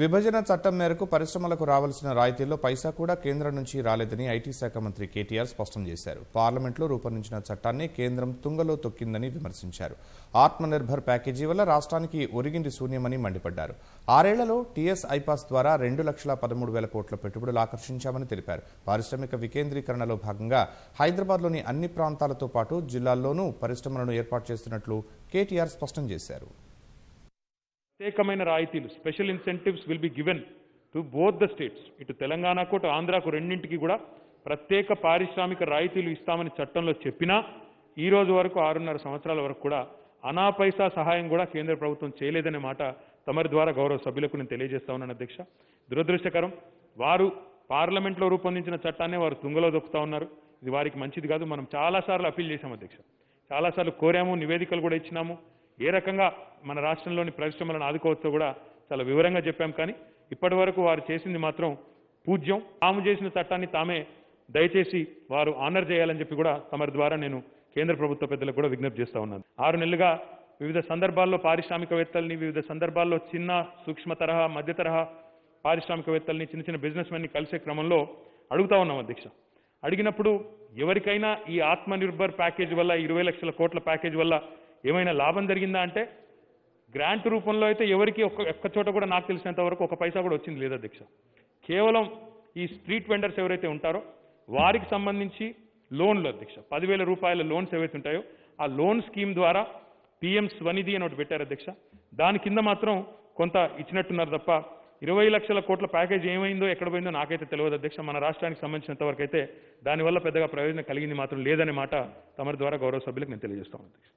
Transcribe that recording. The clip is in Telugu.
విభజన చట్టం మేరకు పరిశ్రమలకు రావాల్సిన రాయితీల్లో పైసా కూడా కేంద్రం నుంచి రాలేదని ఐటీ శాఖ మంత్రి కేటీఆర్ స్పష్టం చేశారు. పార్లమెంట్లో రూపొందించిన చట్టాన్ని కేంద్రం తుంగలో తొక్కిందని విమర్శించారు. ఆత్మనిర్భర్ ప్యాకేజీ వల్ల రాష్ట్రానికి ఒరిగింది శూన్యమని మండిపడ్డారు. ఆరేళ్ళలో టీఎస్ ఐపాస్ ద్వారా రెండు లక్షల పదమూడు వేల కోట్ల పెట్టుబడులు ఆకర్షించామని తెలిపారు. పారిశ్రామిక వికేంద్రీకరణలో భాగంగా హైదరాబాద్లోని అన్ని ప్రాంతాలతో పాటు జిల్లాల్లోనూ పరిశ్రమలను ఏర్పాటు చేస్తున్నట్లు కేటీఆర్ స్పష్టం చేశారు. ప్రత్యేకమైన రాయితీలు special incentives will be given to both the states ఇటు తెలంగాణకు అటు ఆంధ్రాకు రెండింటికి కూడా ప్రత్యేక పారిశ్రామిక రాయితీలు ఇస్తామని చట్టంలో చెప్పినా ఈ రోజు వరకు ఆరున్నర సంవత్సరాల వరకు కూడా అనా పైసా సహాయం కూడా కేంద్ర ప్రభుత్వం చేయలేదనే మాట తమరి ద్వారా గౌరవ సభ్యులకు నేను తెలియజేస్తా ఉన్నాను అధ్యక్ష. దురదృష్టకరం వారు పార్లమెంట్లో రూపొందించిన చట్టాన్ని వారు తుంగలో దొక్కుతా ఉన్నారు. ఇది వారికి మంచిది కాదు. మనం చాలాసార్లు అప్పీల్ చేశాం అధ్యక్ష. చాలాసార్లు కోరాము నివేదికలు కూడా ఇచ్చినాము. ఏ రకంగా మన రాష్ట్రంలోని పరిశ్రమలను ఆదుకోవచ్చో కూడా చాలా వివరంగా చెప్పాం. కానీ ఇప్పటి వరకు వారు చేసింది మాత్రం పూజ్యం. తాము చేసిన చట్టాన్ని తామే దయచేసి వారు ఆనర్ చేయాలని చెప్పి కూడా తమరి ద్వారా నేను కేంద్ర ప్రభుత్వ పెద్దలకు కూడా విజ్ఞప్తి చేస్తా ఉన్నాను. ఆరు నెలలుగా వివిధ సందర్భాల్లో పారిశ్రామికవేత్తల్ని వివిధ సందర్భాల్లో చిన్న సూక్ష్మ తరహా మధ్య తరహా పారిశ్రామికవేత్తల్ని చిన్న చిన్న బిజినెస్ మెన్ని కలిసే క్రమంలో అడుగుతా ఉన్నాం అధ్యక్ష. అడిగినప్పుడు ఎవరికైనా ఈ ఆత్మనిర్భర్ ప్యాకేజ్ వల్ల ఇరవై లక్షల కోట్ల ప్యాకేజ్ వల్ల ఏమైనా లాభం జరిగిందా అంటే గ్రాంట్ రూపంలో అయితే ఎవరికి ఒక్క ఒక్క చోట కూడా నాకు తెలిసినంత వరకు ఒక పైసా కూడా వచ్చింది లేదు అధ్యక్ష. కేవలం ఈ స్ట్రీట్ వెండర్స్ ఎవరైతే ఉంటారో వారికి సంబంధించి లోన్లు అధ్యక్ష. పదివేల రూపాయల లోన్స్ ఏవైతే ఉంటాయో ఆ లోన్ స్కీమ్ ద్వారా పిఎం స్వనిధి అని ఒకటి పెట్టారు అధ్యక్ష. దాని కింద మాత్రం కొంత ఇచ్చినట్టున్నారు తప్ప ఇరవై లక్షల కోట్ల ప్యాకేజ్ ఏమైందో ఎక్కడ పోయిందో నాకైతే తెలియదు అధ్యక్ష. మన రాష్ట్రానికి సంబంధించినంత వరకు అయితే దానివల్ల పెద్దగా ప్రయోజనం కలిగింది మాత్రం లేదనే మాట తమరి ద్వారా గౌరవ సభ్యులకు నేను తెలియజేస్తాను అధ్యక్ష.